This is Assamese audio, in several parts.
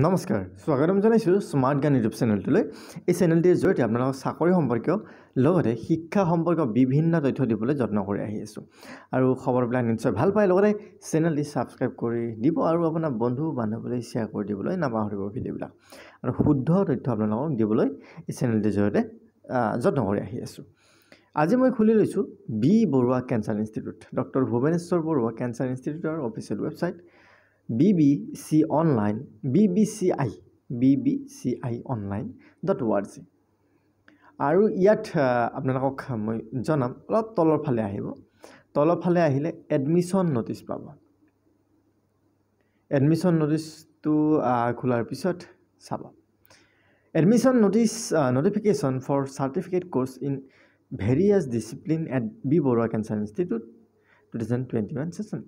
নমস্কাৰ স্বাগতম জনাইছোঁ স্মাৰ্ট গান ইউটিউব চেনেলটোলৈ এই চেনেলটিৰ জৰিয়তে আপোনালোকৰ চাকৰি সম্পৰ্কীয় লগতে শিক্ষা সম্পৰ্কীয় বিভিন্ন তথ্য দিবলৈ যত্ন কৰি আহি আছোঁ আৰু খবৰবিলাক নিশ্চয় ভাল পায় লগতে চেনেলটি ছাবস্ক্ৰাইব কৰি দিব আৰু আপোনাৰ বন্ধু বান্ধৱীলৈ শ্বেয়াৰ কৰি দিবলৈ নাপাহৰিব ভিডিঅ'বিলাক আৰু শুদ্ধ তথ্য আপোনালোকক দিবলৈ এই চেনেলটিৰ জৰিয়তে যত্ন কৰি আহি আছোঁ আজি মই খুলি লৈছোঁ B Barooah cancer institute doctor Bhubaneswar Barooah cancer ইনষ্টিটিউটৰ official website B B C online B B C I B B C I online dot org আৰু ইয়াত আপোনালোকক মই জনাম অলপ তলৰ ফালে আহিব তলৰ ফালে আহিলে এডমিশ্যন ন'টিচ পাব এডমিশ্যন ন'টিচটো খোলাৰ পিছত চাব admission notice notification for certificate course in various discipline at B Barooah cancer institute two thousand twenty one session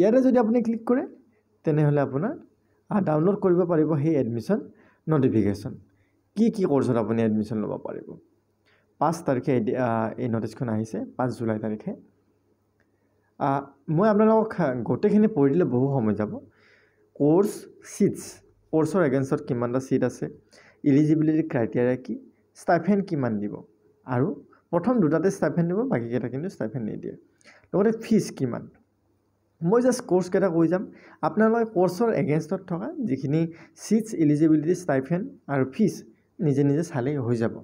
ইয়াতে যদি আপুনি ক্লিক কৰে তেনেহ'লে আপোনাৰ ডাউনলোড কৰিব পাৰিব সেই এডমিশ্যন নটিফিকেশ্যন কি কি কৰ্চত আপুনি এডমিশ্যন ল'ব পাৰিব পাঁচ তাৰিখে এই নটিচখন আহিছে পাঁচ জুলাই তাৰিখে মই আপোনালোকক গোটেইখিনি পঢ়ি দিলে বহু সময় যাব কোৰ্চ ছিটছ কোৰ্চৰ এগেইনষ্টত কিমানটা ছিট আছে ইলিজিবিলিটি ক্ৰাইটেৰিয়া কি ষ্টাইফেণ্ড কিমান দিব আৰু প্ৰথম দুটাতে ষ্টাইফেণ্ড দিব বাকীকেইটা কিন্তু ষ্টাইফেণ্ড নিদিয়ে লগতে ফিজ কিমান মই জাষ্ট কোৰ্চকেইটা কৈ যাম আপোনালোকে কোৰ্চৰ এগেইনষ্টত থকা যিখিনি ছিটছ এলিজিবিলিটি ষ্টাইফেন আৰু ফিজ নিজে নিজে চালেই হৈ যাব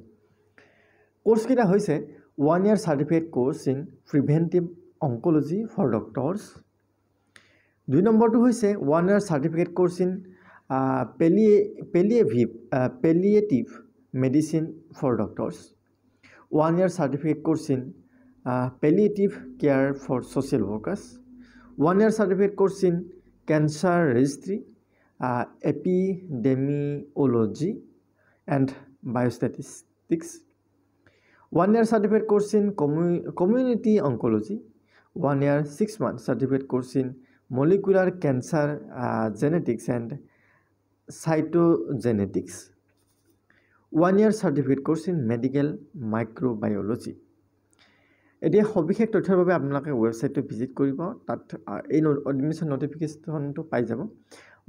কোৰ্চকেইটা হৈছে one year certificate course in preventive oncology for doctors দুই নম্বৰটো হৈছে one year certificate course in পেলিয়ে palliative palliative medicine for doctors one year certificate course in palliative care for social workers 1 year certificate course in cancer registry, uh, epidemiology and biostatistics. 1 year certificate course in community oncology. 1 year 6 months certificate course in molecular cancer uh, genetics and cytogenetics. 1 year certificate course in medical microbiology. এতিয়া সবিশেষ তথ্যৰ বাবে আপোনালোকে ৱেবছাইটটো ভিজিট কৰিব তাত এই এডমিশ্যন নটিফিকেশ্যনটো পাই যাব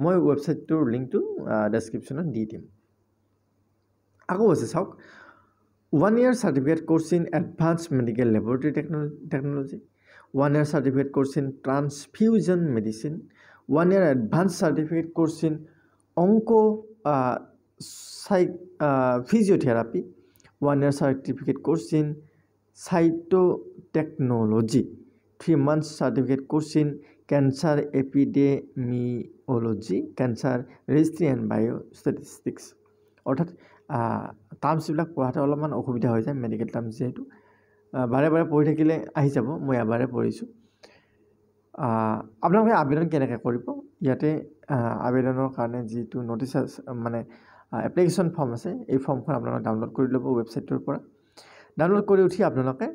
মই ৱেবছাইটটোৰ লিংকটো ডেছক্ৰিপশ্যনত দি দিম আকৌ হৈছে চাওক one year certificate course in advance medical laboratory technology technology one year certificate course in transfusion medicine one year advance certificate course in onco চাই physiotherapy one year certificate course in cytotechnology three months certificate course in cancer epidemiology cancer registry and bio statistics অৰ্থাৎ টাৰ্মছবিলাক পঢ়াতে অলপমান অসুবিধা হৈ যায় মেডিকেল টাৰ্মছ যিহেতু বাৰে বাৰে পঢ়ি থাকিলে আহি যাব মই এবাৰে পঢ়িছোঁ আপোনালোকে আবেদন কেনেকৈ কৰিব ইয়াতে আবেদনৰ কাৰণে যিটো নটিচ মানে এপ্লিকেশ্যন ফৰ্ম আছে এই ফৰ্মখন আপোনালোকে ডাউনলোড কৰি ল'ব ৱেবছাইটটোৰ পৰা ডাউনলোড কৰি উঠি আপোনালোকে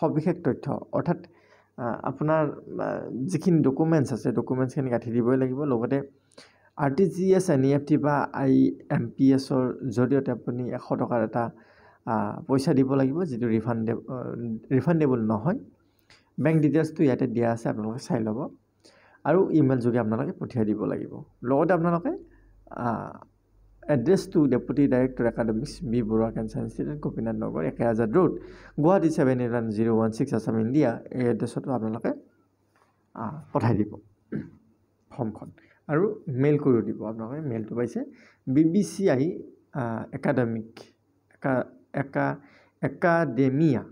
সবিশেষ তথ্য অৰ্থাৎ আপোনাৰ যিখিনি ডকুমেণ্টছ আছে ডকুমেণ্টছখিনি গাঁঠি দিবই লাগিব লগতে R T G S N E F T বা আই এম পি এছৰ জৰিয়তে আপুনি এশ টকাৰ এটা পইচা দিব লাগিব যিটো ৰিফাণ্ডে ৰিফাণ্ডেবল নহয় বেংক ডিটেইলছটো ইয়াতে দিয়া আছে আপোনালোকে চাই ল'ব আৰু ইমেইল যোগে আপোনালোকে পঠিয়াই দিব লাগিব লগতে আপোনালোকে এড্ৰেছটো deputy director academics B Barooah cancer institute Gopinath Nagar A K হাজাৰ road Guwahati seven eight one zero one six Assam India এই এড্ৰেছতো আপোনালোকে পঠাই দিব ফৰ্মখন আৰু মেইল কৰিও দিব আপোনালোকে মেইলটো পাইছে B B C I academic একা academia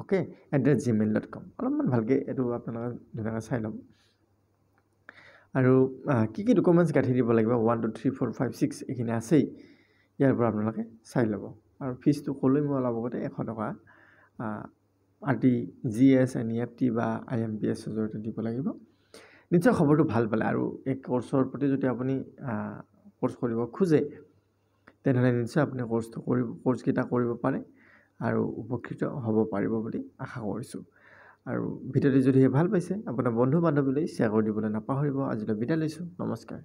okay at the rate gmail dot com অলপমান ভালকৈ এইটো আপোনালোকে ধুনীয়াকৈ চাই ল'ব আৰু কি কি ডকুমেণ্টছ গাঁঠি দিব লাগিব one two three four five six এইখিনি আছেই ইয়াৰ পৰা আপোনালোকে চাই ল'ব আৰু ফিজটো ক'লৈ মই অলপ আগতে এশ টকা R T G S N E F T বা আই এম পি এছৰ জৰিয়তে দিব লাগিব নিশ্চয় খবৰটো ভাল পালে আৰু এই কৰ্চৰ প্ৰতি যদি আপুনি কৰ্চ কৰিব খোজে তেনেহ'লে নিশ্চয় আপুনি কৰ্চটো কৰিব কৰ্চকেইটা কৰিব পাৰে আৰু উপকৃত হ'ব পাৰিব বুলি আশা কৰিছোঁ আৰু ভিডিঅ'টো যদিহে ভাল পাইছে আপোনাৰ বন্ধু বান্ধৱীলৈ শ্বেয়াৰ কৰি দিবলৈ নাপাহৰিব আজিলৈ বিদায় লৈছোঁ নমস্কাৰ